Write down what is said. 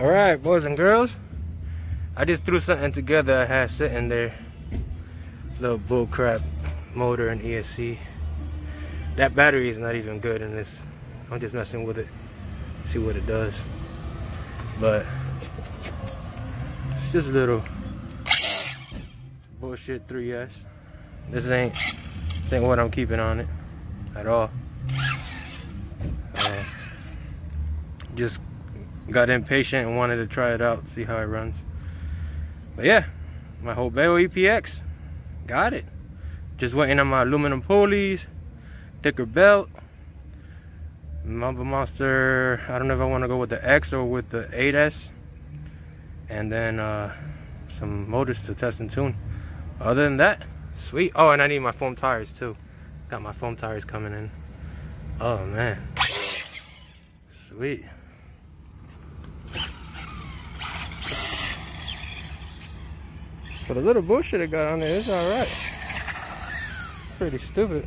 All right, boys and girls. I just threw something together I had sitting there. Little bullcrap motor and ESC. That battery is not even good in this. I'm just messing with it. See what it does. But it's just a little bullshit 3S. This ain't this ain't what I'm keeping on it at all. Uh, just got impatient and wanted to try it out, see how it runs. But yeah, my Hobao EPX, got it. Just waiting on my aluminum pulleys, thicker belt, Mamba Monster, I don't know if I want to go with the X or with the 8S. And then uh, some motors to test and tune. Other than that, sweet. Oh, and I need my foam tires too. Got my foam tires coming in. Oh man, sweet. For the little bullshit it got on there, it's alright. Pretty stupid.